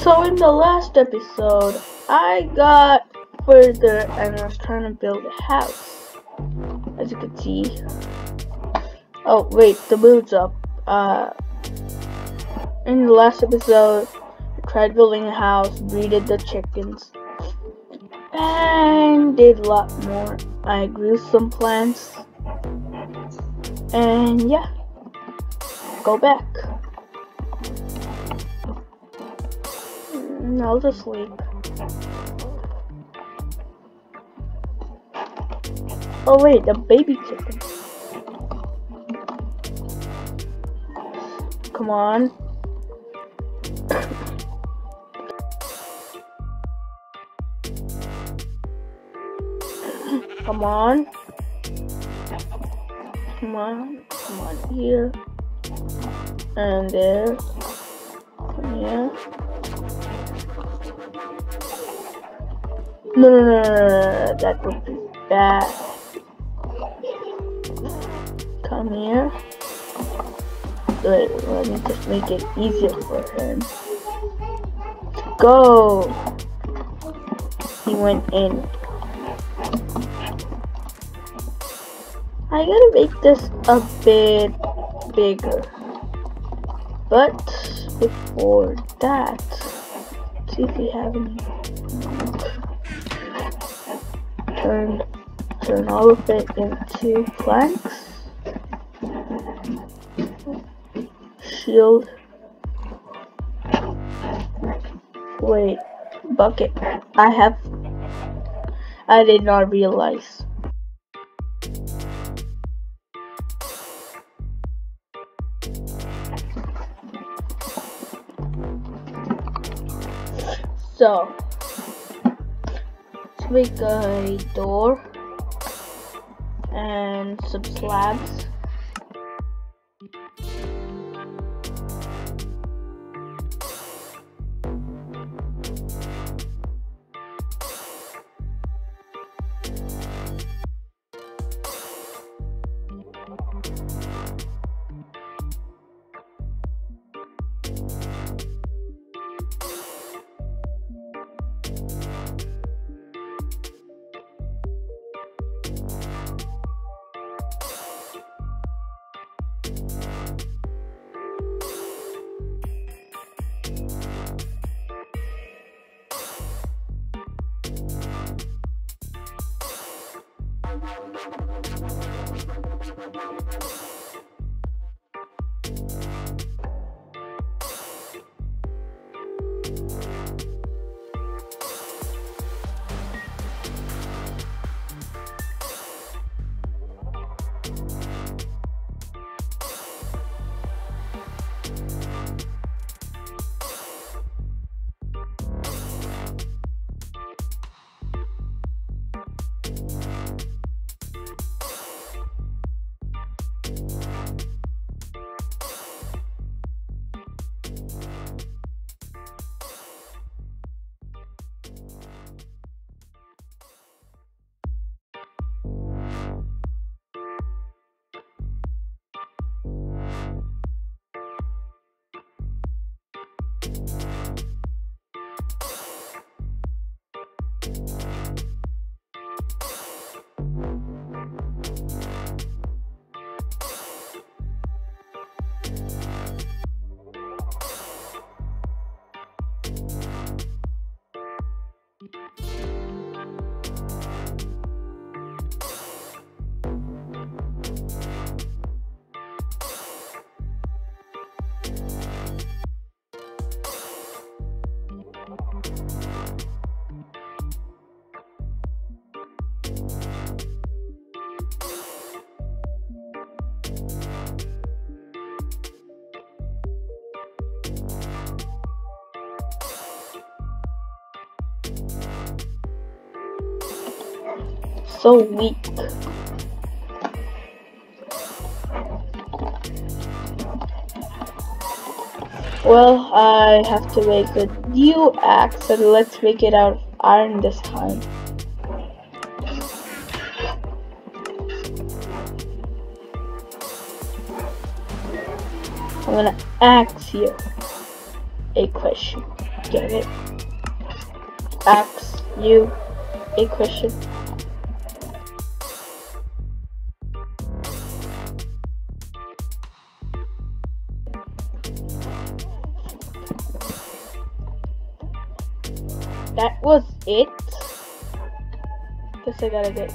So in the last episode, I got further and I was trying to build a house. As you can see. Oh wait, the mood's up. Uh, in the last episode, I tried building a house, breeded the chickens, and did a lot more. I grew some plants, and yeah, go back. I'll just sleep. Oh wait, the baby chicken. Come on. Come on. Come on. Come on here. And there. Yeah. No, no, no, no, no, that would be bad. Come here. Wait, let me just make it easier for him. Go! He went in. I gotta make this a bit bigger. But before that, see if we have any. Turn, turn all of it into planks. Shield. Wait, bucket. I have. I did not realize. So, make a door and some slabs. So weak. Well, I have to make a new axe, and let's make it out of iron this time. I'm gonna ask you a question. get it. Ask you a question. I gotta get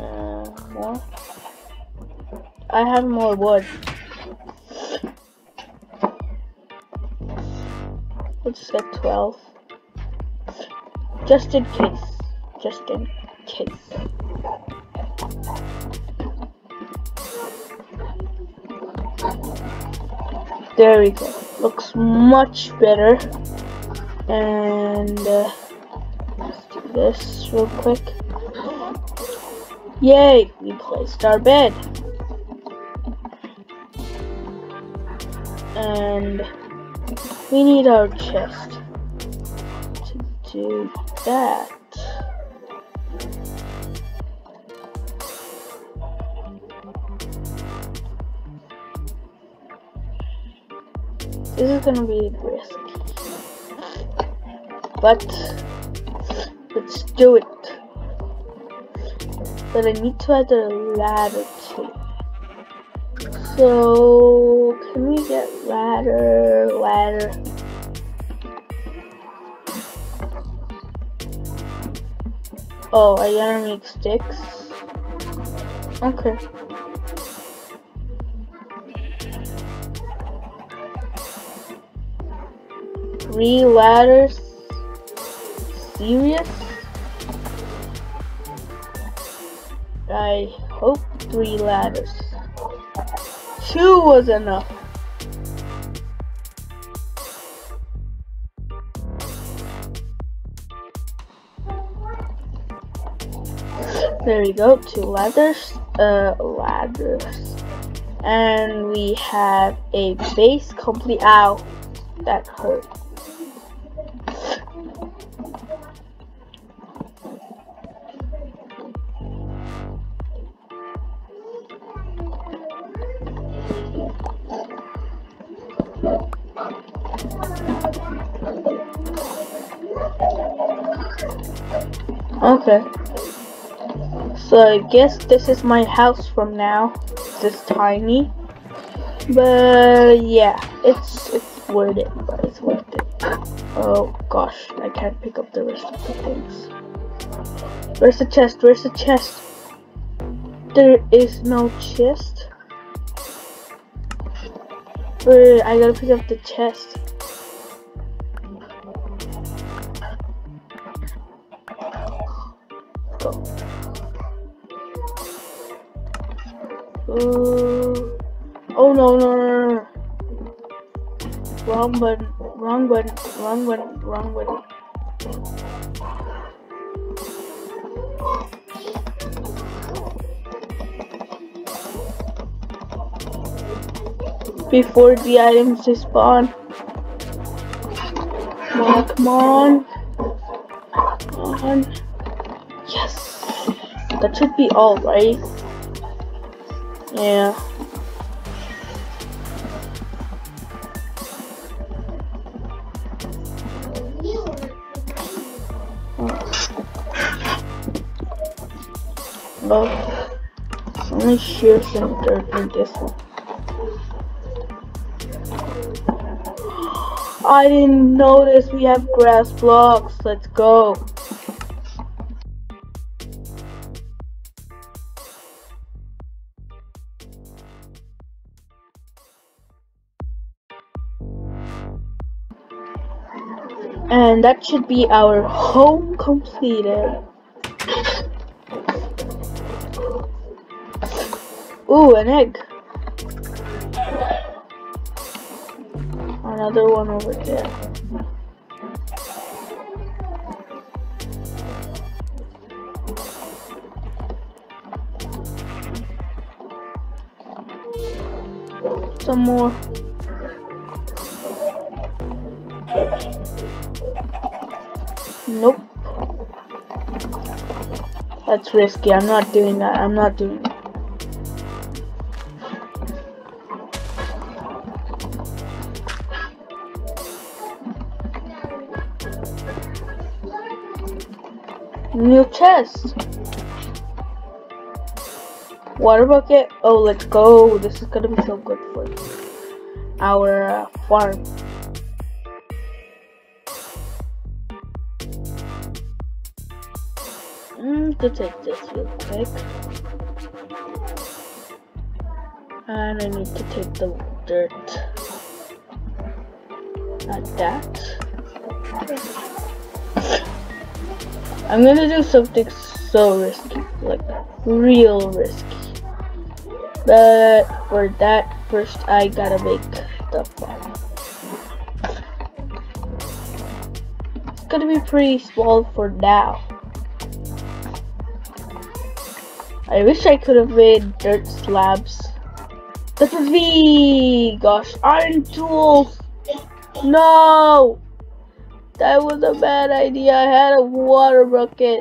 uh, more. I have more wood. Let's get 12. Just in case. Just in case. There we go. Looks much better. And uh, let's do this real quick. Yay! We placed our bed. And we need our chest to do that. This is gonna be risky. But let's do it. But I need to add a ladder too. So can we get ladder, ladder? Oh, I gotta make sticks. Okay. Three ladders? Serious? I hope three ladders. Two was enough. There we go, two ladders, uh, ladders. And we have a base complete, ow, that hurt. So I guess this is my house from now. This tiny. But yeah, it's it's worth it, but it's worth it. Oh gosh, I can't pick up the rest of the things. Where's the chest? Where's the chest? There is no chest. Wait, I gotta pick up the chest. Uh, oh no, no, no, no. Wrong button, wrong button, wrong button, wrong button. Before the items spawn. Come on, come on. Come on. That should be all, right? Yeah. Well, me share some dirt in this one. I didn't notice we have grass blocks. Let's go. And that should be our home completed. Ooh, an egg. Another one over there. Some more. Nope. That's risky. I'm not doing that. I'm not doing that. New chest. Water bucket. Oh, let's go. This is gonna be so good for our uh, farm. Mm, to take this real quick. And I need to take the dirt. Not that. I'm gonna do something so risky, like real risky. But for that, first I gotta make the farm. It's gonna be pretty small for now. I wish I could have made dirt slabs. That's a V! Gosh, iron tools! No! That was a bad idea. I had a water bucket.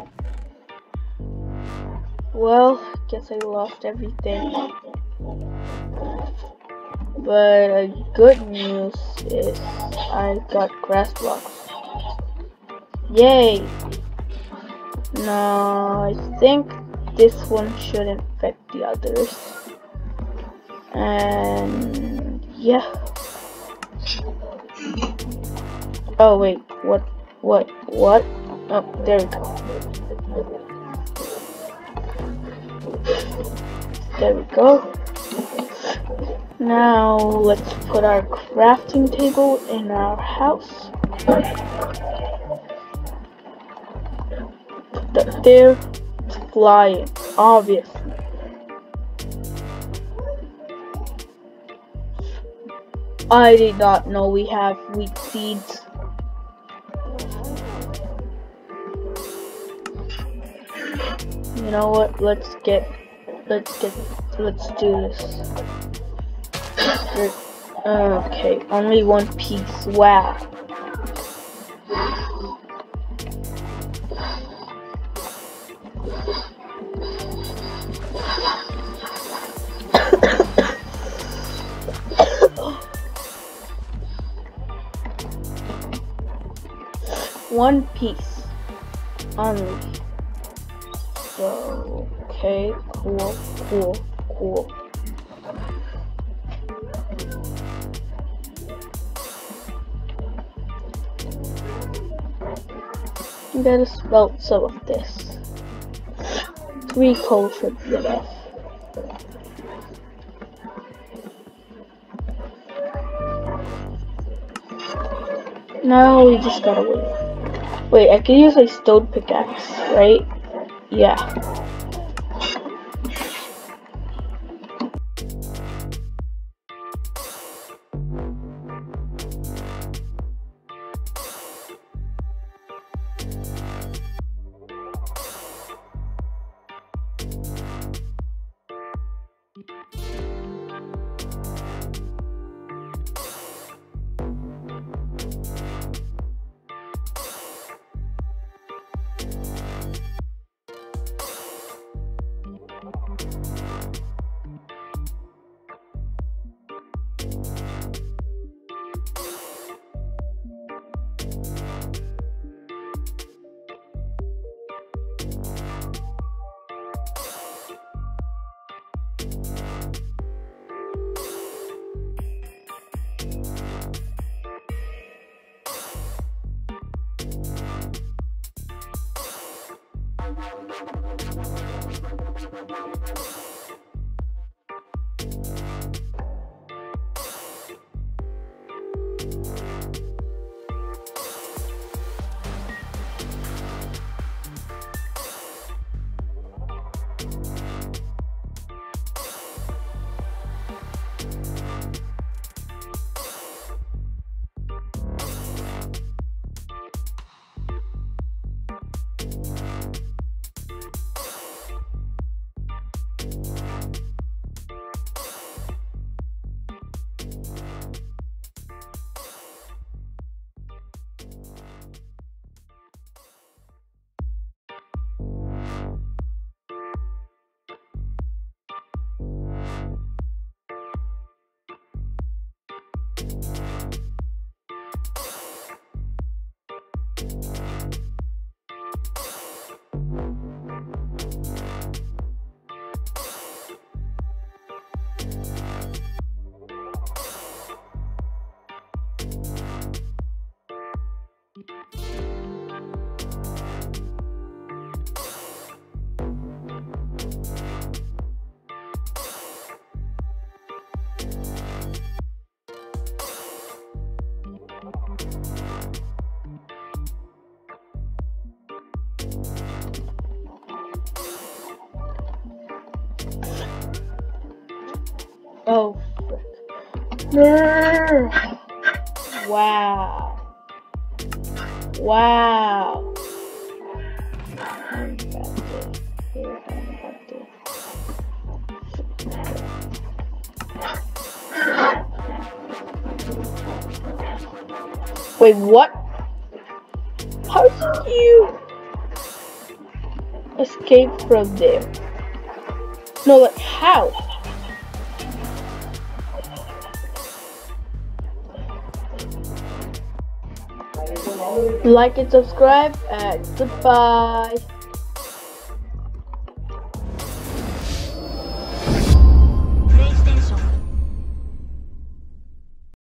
Well, guess I lost everything. But a good news is I got grass blocks. Yay! No, I think this one shouldn't affect the others. And yeah. Oh wait, what, what, what? Oh, there we go. There we go. Now let's put our crafting table in our house. Put that there flying, obviously. I did not know we have wheat seeds. You know what? Let's get, let's get, let's do this. Okay, only one piece. Wow. One piece only. So, okay, cool, cool, cool. Gonna smelt some of this. Three coal should be enough. Now we just gotta wait. Wait, I could use a stone pickaxe, right? Yeah. Oh. Wow. Wow. Wait, what? How did you escape from there? No, like how? Like and subscribe and goodbye.